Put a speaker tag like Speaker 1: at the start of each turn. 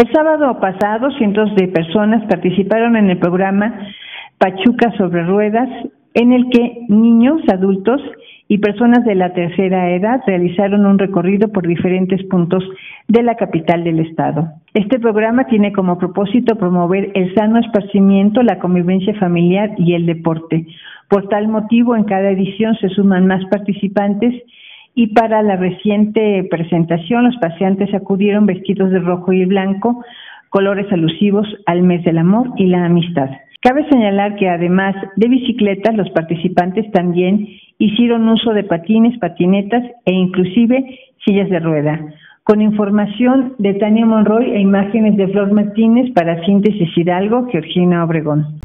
Speaker 1: El sábado pasado, cientos de personas participaron en el programa Pachuca sobre Ruedas, en el que niños, adultos y personas de la tercera edad realizaron un recorrido por diferentes puntos de la capital del estado. Este programa tiene como propósito promover el sano esparcimiento, la convivencia familiar y el deporte. Por tal motivo, en cada edición se suman más participantes y para la reciente presentación los paseantes acudieron vestidos de rojo y blanco, colores alusivos al mes del amor y la amistad. Cabe señalar que además de bicicletas, los participantes también hicieron uso de patines, patinetas e inclusive sillas de rueda. Con información de Tania Monroy e imágenes de Flor Martínez para Síntesis Hidalgo, Georgina Obregón.